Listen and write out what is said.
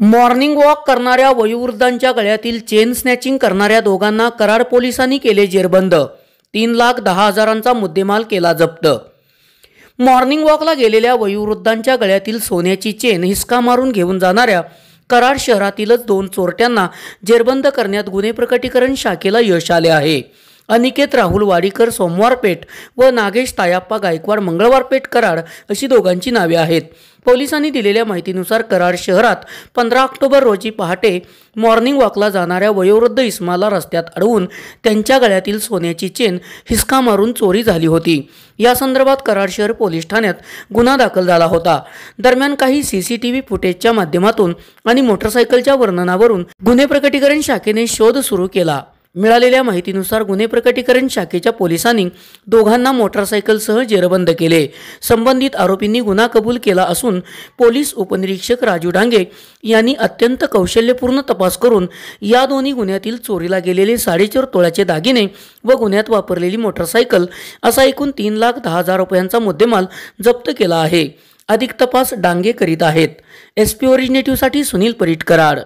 Morning walk करणाऱ्या वयोवृद्धांच्या गळ्यातील chain snatching करणाऱ्या दोघांना कराड पोलिसांनी केले जेरबंद. तीन लाख दहा हजारांचा मुद्देमाल केला जप्त. मॉर्निंग वॉकला गेलेल्या वयोवृद्धांच्या गळ्यातील सोन्याची चेन हिसका मारून घेऊन जाणाऱ्या कराड शहरातीलच दोन चोरट्यांना जेरबंद करण्यात गुन्हे प्रकटीकरण शाखेला यश आले आहे. अनिकेत राहुल वाडीकर सोमवार पेठ व नागेश तायाप्पा गायकवाड मंगळवार पेठ कराड अशी दोघांची नावे आहेत. पोलिसांनी दिलेल्या माहितीनुसार कराड शहरात पंधरा ऑक्टोबर रोजी पहाटे मॉर्निंग वॉकला जाणाऱ्या वयोवृद्ध इस्माला रस्त्यात अडवून त्यांच्या गळ्यातील सोन्याची चेन हिसका मारून चोरी झाली होती. या संदर्भात कराड शहर पोलीस ठाण्यात गुन्हा दाखल झाला होता. दरम्यान काही सी सी टी व्ही फुटेजच्या माध्यमातून आणि मोटरसायकलच्या वर्णनावरून गुन्हे प्रकटीकरण शाखेने शोध सुरू केला. मिळालेल्या माहितीनुसार गुन्हे प्रकटीकरण शाखेच्या पोलिसांनी दोघांना मोटारसायकलसह जेरबंद केले. संबंधित आरोपींनी गुन्हा कबूल केला असून पोलीस उपनिरीक्षक राजू डांगे यांनी अत्यंत कौशल्यपूर्ण तपास करून या दोन्ही गुन्ह्यातील चोरीला गेलेले साडेचार तोळ्याचे दागिने व गुन्ह्यात वापरलेली मोटारसायकल असा एकूण तीन लाख दहा हजार रुपयांचा मुद्देमाल जप्त केला आहे. अधिक तपास डांगे करीत आहेत. एस पी ओरिजिनेटिव्हसाठी सुनील परीट कराड.